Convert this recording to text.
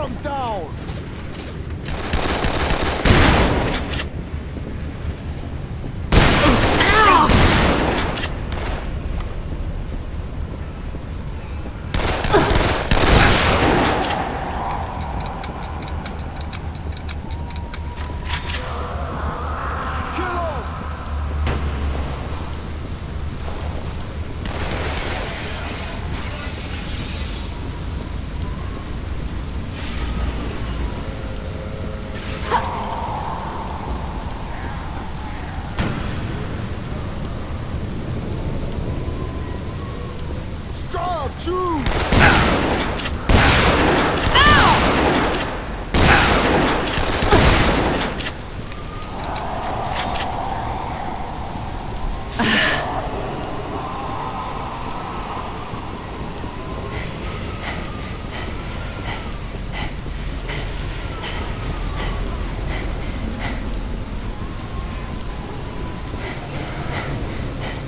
Shut down! Strong, choose!